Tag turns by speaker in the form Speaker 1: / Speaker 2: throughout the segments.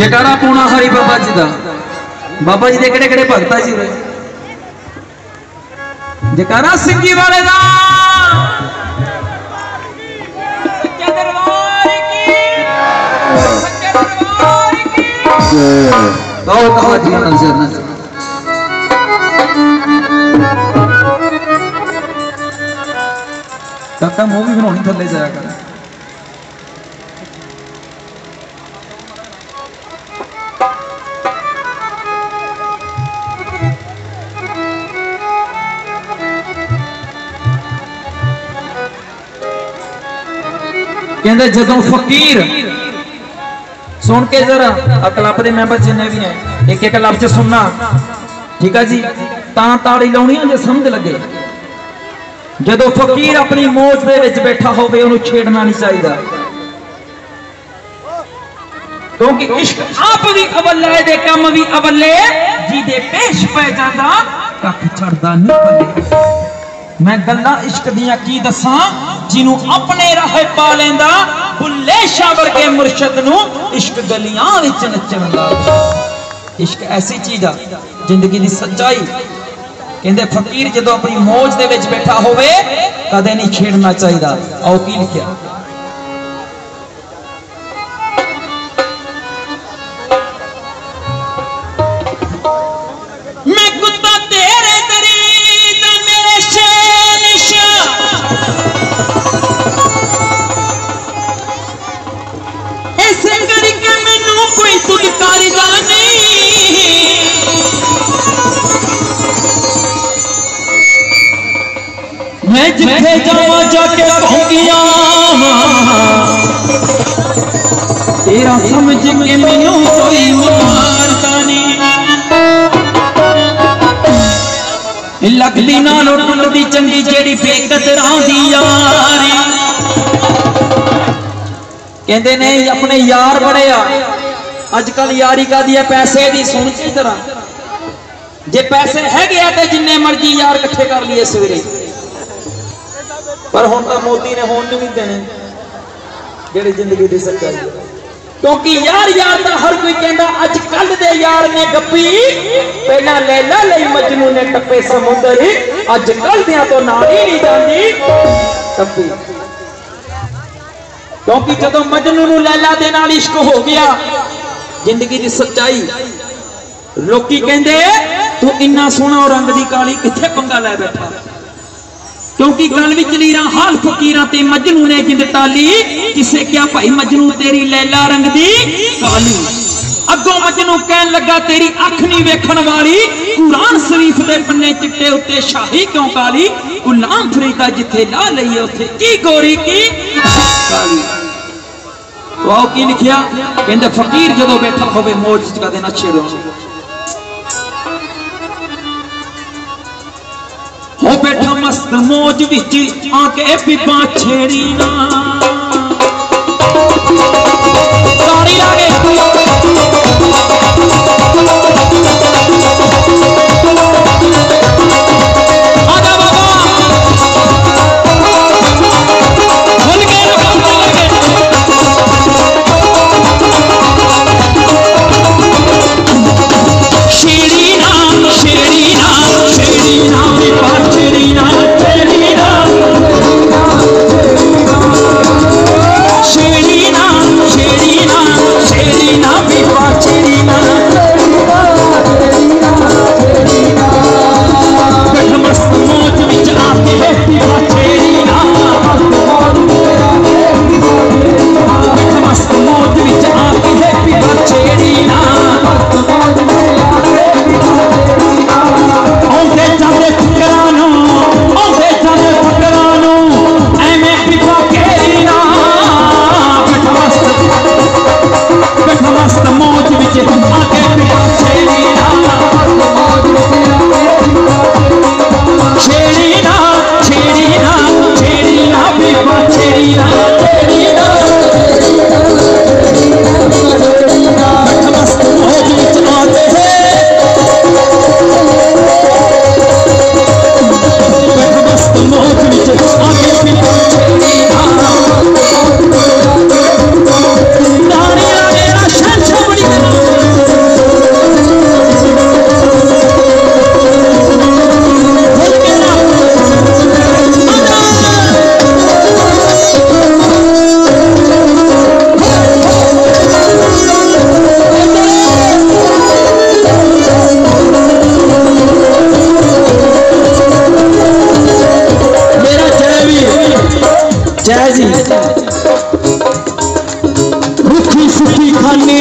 Speaker 1: ਜਟਾਰਾ ਪੂਣਾ ਹਰੀ ਬਾਬਾ ਜੀ ਦਾ ਬਾਬਾ ਜੀ ਦੇ ਕਿਹੜੇ ਕਿਹੜੇ ਭਗਤ ਆ ਜੀ ਉਰੇ ਜਕਾਰਾ ਸਿੰਘੀ ਵਾਲੇ ਦਾ ਸੱਚੇ ਦਰਬਾਰ ਕੀ ਸੱਚੇ ਦਰਬਾਰ ਕੀ ਕਹੋ ਕਹੋ ਜੀ ਨਜ਼ਰ ਨਜ਼ਰ ਕਾਕਾ ਮੂਵੀ ਬਣਾਉਣੀ ਥੱਲੇ ਜਾਇਆ ਕਰ ਕਹਿੰਦੇ ਜਦੋਂ ਫਕੀਰ ਸੁਣ ਕੇ ਜ਼ਰਾ ਆ ਕਲੱਬ ਦੇ ਮੈਂਬਰ ਜਿੰਨੇ ਵੀ ਹੈ ਇੱਕ ਇੱਕ ਲਫ਼ਜ਼ ਸੁਣਨਾ ਠੀਕ ਆ ਜੀ ਤਾਂ ਤਾੜੀ ਲਾਉਣੀ ਆ ਜੇ ਸਮਝ ਲੱਗੇ ਜਦੋਂ ਫਕੀਰ ਆਪਣੀ ਮੌਜ ਦੇ ਵਿੱਚ ਬੈਠਾ ਹੋਵੇ ਉਹਨੂੰ ਛੇੜਨਾ ਨਹੀਂ ਚਾਹੀਦਾ ਕਿਉਂਕਿ ਇਸ਼ਕ ਆਪ ਵੀ ਅਵੱਲੇ ਦੇ ਕੰਮ ਵੀ ਅਵੱਲੇ ਜਿਹਦੇ ਪੇਸ਼ ਪੈ ਜਾਂਦਾ ਕੱਖ ਛੱਡਦਾ ਨਹੀਂ ਪੱਲੇ मैं गल्ला इश्क दिया की दसा? जिन्हों अपने राह पा लेंदा, बुल्ले शाह वर्गे मुर्शद नु इश्क गलियाँ विच नचन दा। इश्क ऐसी चीज़ है ज़िंदगी दी सच्चाई। कहते फकीर जो अपनी मौज दे विच बैठा होवे, कदे नहीं छेड़ना चाहिदा। औ की लिखिया मैं जिथे जावा जाके तेरा समझ के मैनू कोई मारता नहीं। चंगी जेड़ी ने, अपने यार बड़े अजकल यारी का दिया है पैसे दी, सुन की तरह। जे पैसे है जिन्हें तो मर्ज़ी यार कट्ठे कर लिए सवेरे। ਪਰ ਹੁਣ ਤਾਂ ਮੋਦੀ ਨੇ ਹੋਣ ਨਹੀਂ ਵੀ ਦੇਣੇ ਜਿਹੜੀ ਜ਼ਿੰਦਗੀ ਦੀ ਸੱਚਾਈ ਹੈ ਕਿਉਂਕਿ ਯਾਰ ਯਾਰ ਦਾ ਹਰ ਕੋਈ ਕਹਿੰਦਾ ਅੱਜ ਕੱਲ ਦੇ ਯਾਰ ਨੇ ਗੱਪੀ ਪਹਿਲਾਂ ਲੈਲਾ ਲਈ ਮਜਨੂ ਨੇ ਟੱਪੇ ਸਮੁੰਦਰ ਅੱਜ ਕੱਲ ਦਿਆਂ ਤੋਂ ਨਾਲ ਹੀ ਨਹੀਂ ਜਾਂਦੀ ਟੱਪੀ ਕਿਉਂਕਿ ਜਦੋਂ ਮਜਨੂ ਨੂੰ ਲੈਲਾ ਦੇ ਨਾਲ ਇਸ਼ਕ ਹੋ ਗਿਆ ਜ਼ਿੰਦਗੀ ਦੀ ਸੱਚਾਈ ਲੋਕੀ ਕਹਿੰਦੇ ਤੂੰ ਇੰਨਾ ਸੋਹਣਾ ਰੰਗ ਦੀ ਕਾਲੀ ਕਿੱਥੇ ਪੰਗਾ ਲੈ ਬੈਠਾ क्योंकि गल विच लीरा हाल फकीरा मजनू ने जिंद ताली। किसे क्या भाई मजनू तेरी लैला रंग दी? साली अगों मजनू कहन लगा, तेरी अख नहीं वेखण वाली। कुरान शरीफ दे पन्ने चिट्टे उत्ते शाही क्यों काली? गुलाम फरीदा जिथे ला ली उ की गोरी की? काली तो आओ की लिखिया? कहंदे, फकीर जदों बैठा होवे, मौज का हो बैठा मस्त मौज बिच आके भी बात छेड़ी ना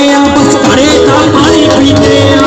Speaker 1: अब हरे का पानी पीते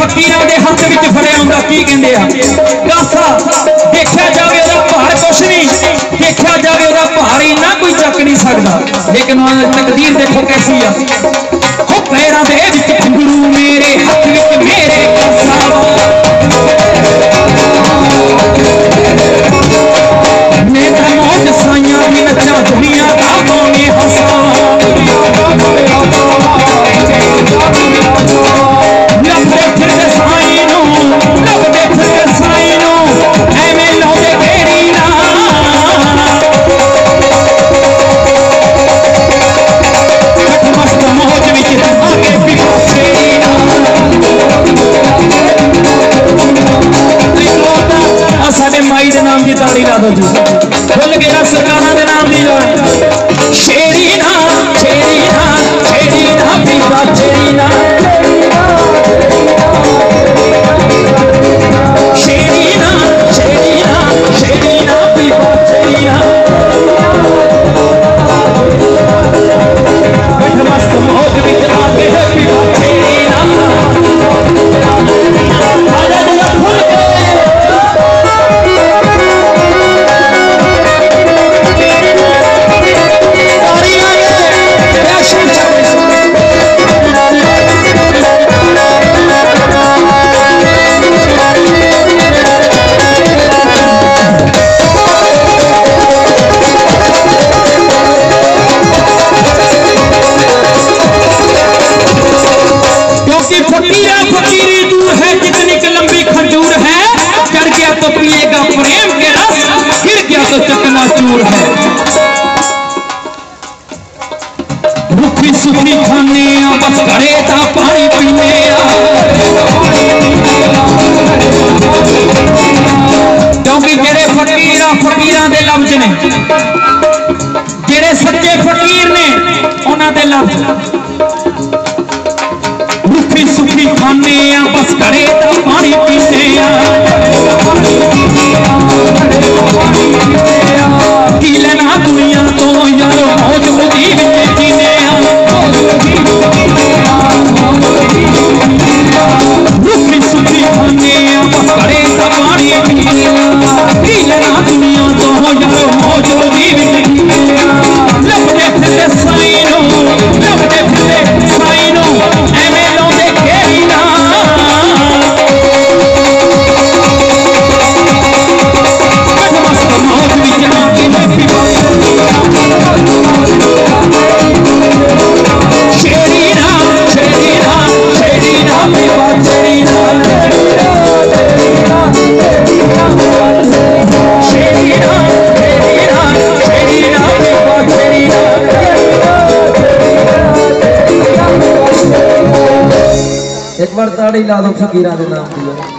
Speaker 1: ਫਕੀਰਾਂ ਦੇ ਹੱਥ ਵਿੱਚ ਫੜਿਆ ਹੁੰਦਾ ਕੀ ਕਹਿੰਦੇ ਆ ਕਾਸਾ ਦੇਖਿਆ ਜਾਵੇ ਉਹਦਾ ਭਾਰ ਕੁਛ ਨਹੀਂ ਦੇਖਿਆ ਜਾਵੇ ਉਹਦਾ ਭਾਰ ਹੀ ਨਾ ਕੋਈ ਚੱਕ ਨਹੀਂ ਸਕਦਾ ਲੇਕਿਨ ਉਹ ਤਕਦੀਰ ਦੇਖੋ ਕੈਸੀ ਆ ਉਹ ਪੈਰਾਂ ਦੇ ਵਿੱਚ ਖੰਗਰੂ ਨੇ लाड़ी ला दो फकीरा
Speaker 2: के नाम दिया।